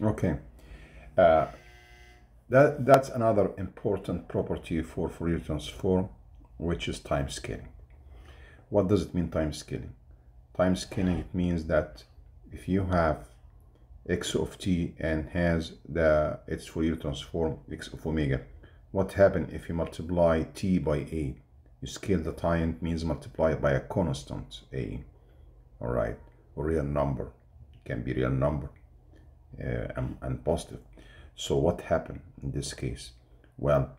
Okay. Uh, that, that's another important property for Fourier transform, which is time scaling. What does it mean, time scaling? Time scaling, it means that if you have x of t and has the its Fourier transform x of omega, what happens if you multiply t by a? You scale the time, means multiply it by a constant a, all right, real number, it can be real number and, and positive. So what happened in this case? Well,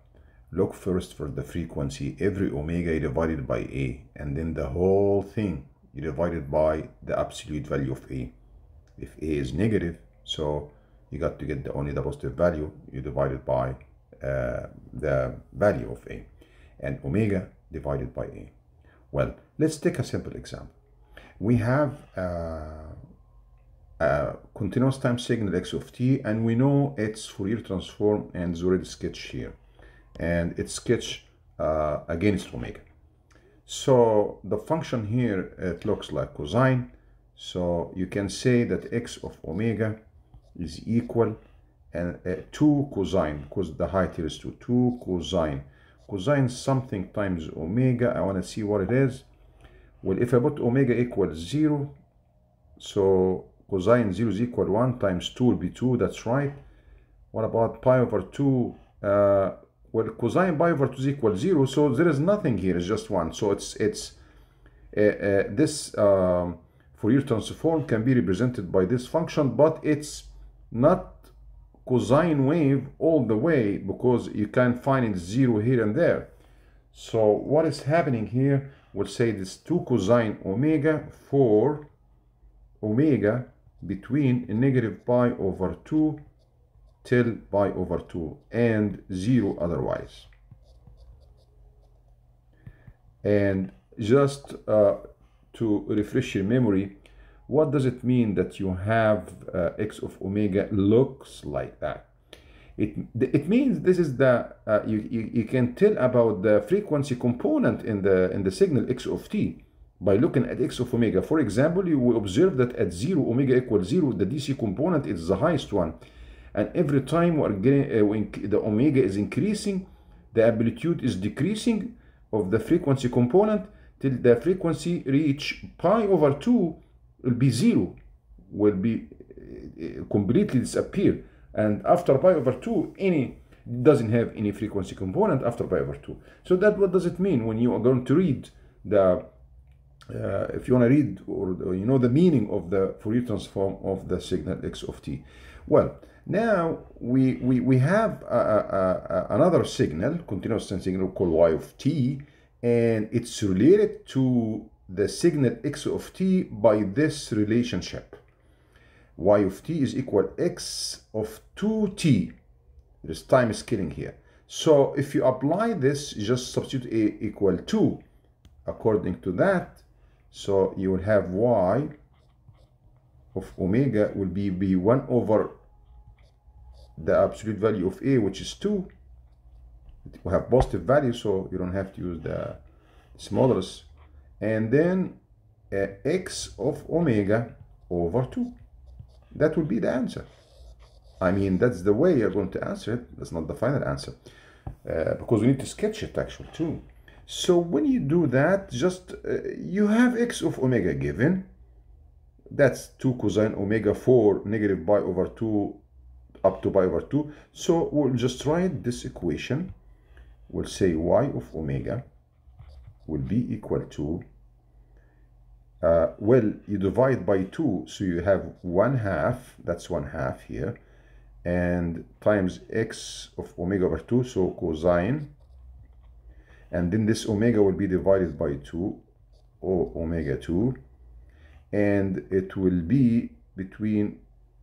look first for the frequency. Every omega you divided by a, and then the whole thing you divided by the absolute value of a. If a is negative, so you got to get the only the positive value, you divide it by uh, the value of a. And omega divided by a. Well, let's take a simple example. We have uh, continuous time signal x of t and we know its Fourier transform and it's already sketched here. And it's sketched uh, against omega. So the function here it looks like cosine. So you can say that x of omega is equal and uh, 2 cosine because the height here is 2 2 cosine. Cosine something times omega I want to see what it is. Well if I put omega equals 0 so cosine 0 is equal 1 times 2 will be 2 that's right. What about pi over 2 uh, well cosine pi over 2 is equal 0 so there is nothing here it's just 1 so it's it's uh, uh, this um, Fourier transform can be represented by this function but it's not cosine wave all the way because you can find it 0 here and there. So what is happening here? We'll say this 2 cosine omega for omega between negative pi over 2 till pi over 2 and 0 otherwise. And just uh, to refresh your memory, what does it mean that you have uh, x of omega looks like that? It, it means this is the, uh, you, you, you can tell about the frequency component in the, in the signal x of t by looking at x of omega. For example, you will observe that at 0, omega equals 0, the DC component is the highest one. And every time we're getting, uh, when the omega is increasing, the amplitude is decreasing of the frequency component till the frequency reach pi over 2 will be 0, will be uh, completely disappear. And after pi over 2, any doesn't have any frequency component after pi over 2. So that what does it mean when you are going to read the uh, if you want to read or, or, you know the meaning of the Fourier transform of the signal x of t. Well, now we we, we have a, a, a, another signal, continuous time signal called y of t, and it's related to the signal x of t by this relationship. y of t is equal x of 2t. There's time scaling here. So if you apply this, just substitute a equal 2. According to that, so you will have y of omega will be be 1 over the absolute value of a, which is 2. It will have positive value, so you don't have to use the smallest. And then uh, x of omega over 2. That will be the answer. I mean, that's the way you're going to answer it. That's not the final answer. Uh, because we need to sketch it actually too. So when you do that, just uh, you have x of omega given. That's 2 cosine omega 4 negative pi over 2 up to pi over 2. So we'll just write this equation. We'll say y of omega will be equal to, uh, well, you divide by 2, so you have 1 half, that's 1 half here, and times x of omega over 2, so cosine and then this omega will be divided by 2 or omega 2 and it will be between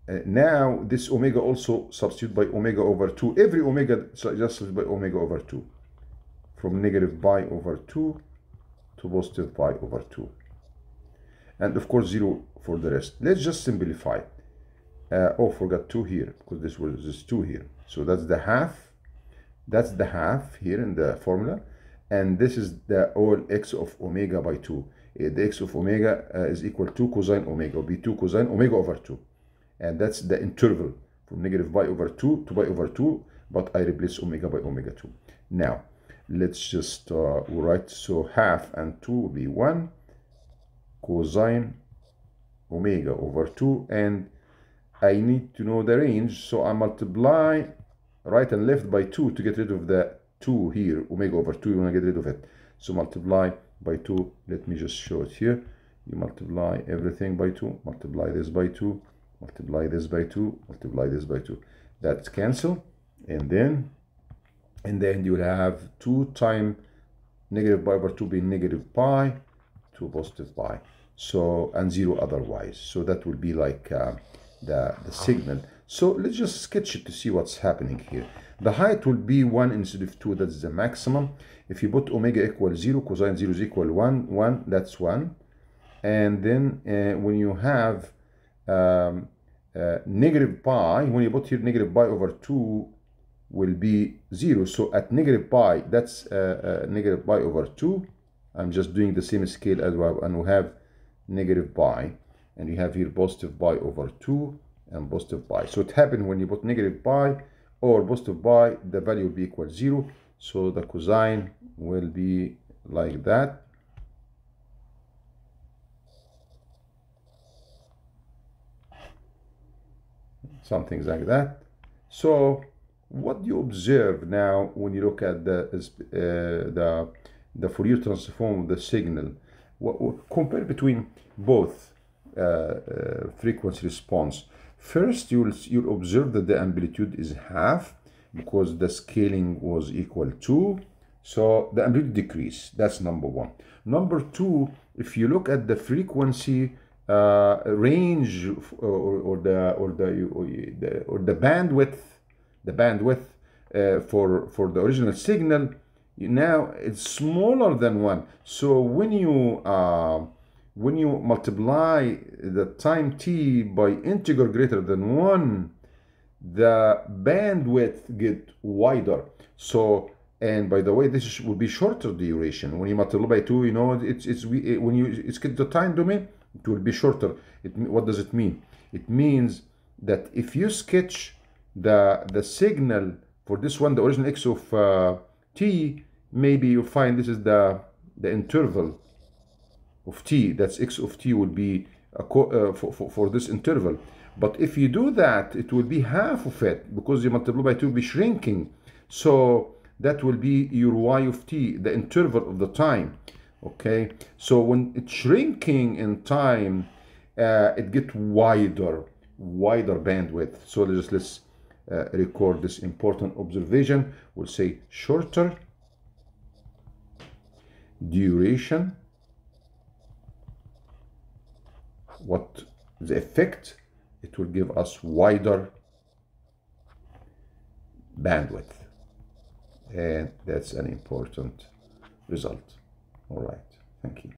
uh, now this omega also substitute by omega over 2 every omega just by omega over 2 from negative pi over 2 to positive pi over 2 and of course 0 for the rest. Let's just simplify. Uh, oh forgot 2 here because this was this 2 here. So that's the half. That's the half here in the formula and this is the all x of omega by 2 the x of omega uh, is equal to cosine omega will be 2 cosine omega over 2 and that's the interval from negative pi over 2 to pi over 2 but I replace omega by omega 2 now let's just uh, write so half and 2 will be 1 cosine omega over 2 and I need to know the range so I multiply right and left by 2 to get rid of the 2 here omega over 2 you want to get rid of it. So multiply by 2 let me just show it here. You multiply everything by 2 multiply this by 2 multiply this by 2 multiply this by 2 that's cancel and then and then you will have 2 times negative pi over 2 being negative pi to positive pi. So and 0 otherwise. So that will be like uh, the, the signal so let's just sketch it to see what's happening here. The height will be 1 instead of 2 that's the maximum. If you put omega equal 0 cosine 0 is equal 1 1 that's 1 and then uh, when you have um, uh, negative pi when you put here negative pi over 2 will be 0 so at negative pi that's uh, uh, negative pi over 2 I'm just doing the same scale as well and we have negative pi. And you have here positive pi over 2 and positive pi so it happens when you put negative pi or positive pi the value will be equal 0 so the cosine will be like that. Something like that. So what do you observe now when you look at the uh, the the Fourier transform of the signal? What, what, compare between both uh, uh, frequency response first you'll you'll observe that the amplitude is half because the scaling was equal to so the amplitude decrease. That's number one. Number two if you look at the frequency uh, range or, or, the or the or the, or the bandwidth the bandwidth uh, for for the original signal now it's smaller than one. So when you uh, when you multiply the time t by integer greater than one the bandwidth get wider. So and by the way this will be shorter duration. When you multiply by two you know it's it's when you it's get the time domain it will be shorter. It what does it mean? It means that if you sketch the the signal for this one the original x of uh, t maybe you find this is the the interval of t that's x of t would be uh, for, for, for this interval. But if you do that it will be half of it because you multiply by 2 will be shrinking. So that will be your y of t the interval of the time okay? So when it's shrinking in time uh, it get wider wider bandwidth. So let's let's uh, record this important observation. We'll say shorter duration what the effect it will give us wider bandwidth. And that's an important result. All right. Thank you